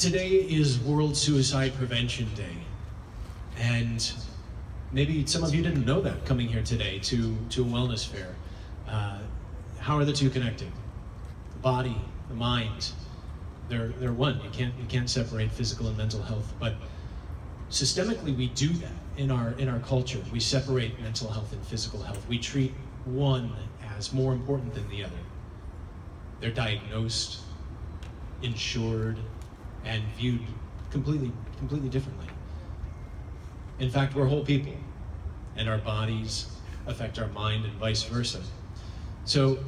Today is World Suicide Prevention Day. And maybe some of you didn't know that coming here today to, to a wellness fair. Uh, how are the two connected? The body, the mind, they're, they're one. You can't, you can't separate physical and mental health. But systemically, we do that in our, in our culture. We separate mental health and physical health. We treat one as more important than the other. They're diagnosed, insured, and viewed completely, completely differently. In fact, we're whole people, and our bodies affect our mind and vice versa. So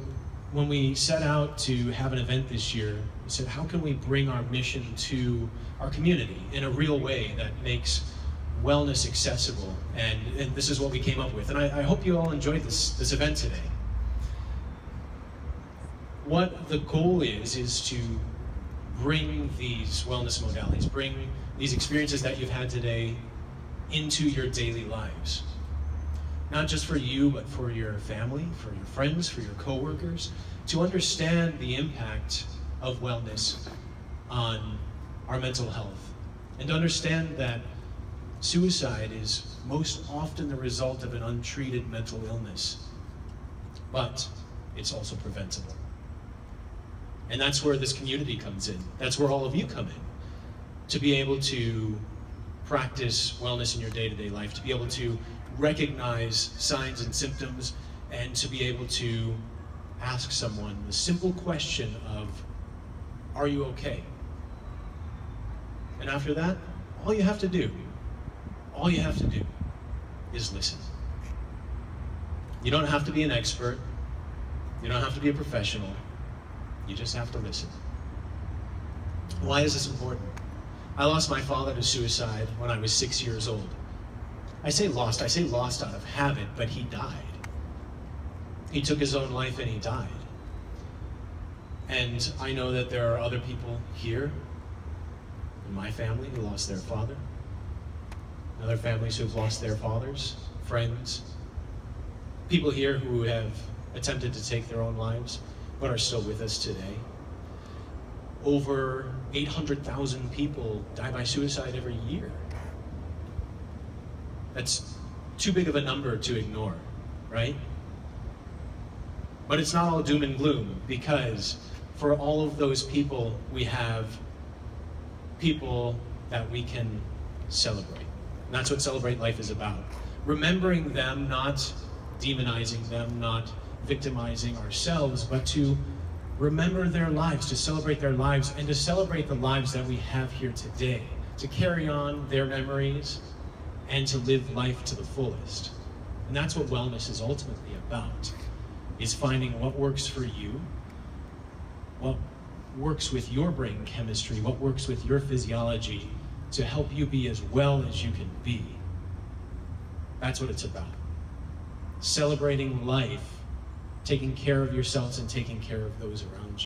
when we set out to have an event this year, we said, how can we bring our mission to our community in a real way that makes wellness accessible? And, and this is what we came up with. And I, I hope you all enjoyed this, this event today. What the goal is, is to bring these wellness modalities, bring these experiences that you've had today into your daily lives. Not just for you, but for your family, for your friends, for your coworkers, to understand the impact of wellness on our mental health. And to understand that suicide is most often the result of an untreated mental illness, but it's also preventable. And that's where this community comes in. That's where all of you come in. To be able to practice wellness in your day-to-day life, to be able to recognize signs and symptoms, and to be able to ask someone the simple question of, are you okay? And after that, all you have to do, all you have to do is listen. You don't have to be an expert. You don't have to be a professional. You just have to listen. Why is this important? I lost my father to suicide when I was six years old. I say lost, I say lost out of habit, but he died. He took his own life and he died. And I know that there are other people here in my family who lost their father, other families who have lost their fathers, friends, people here who have attempted to take their own lives but are still with us today. Over 800,000 people die by suicide every year. That's too big of a number to ignore, right? But it's not all doom and gloom because for all of those people, we have people that we can celebrate. And that's what Celebrate Life is about. Remembering them, not demonizing them, not victimizing ourselves, but to remember their lives, to celebrate their lives, and to celebrate the lives that we have here today, to carry on their memories and to live life to the fullest. And that's what wellness is ultimately about, is finding what works for you, what works with your brain chemistry, what works with your physiology to help you be as well as you can be. That's what it's about. Celebrating life taking care of yourselves and taking care of those around you.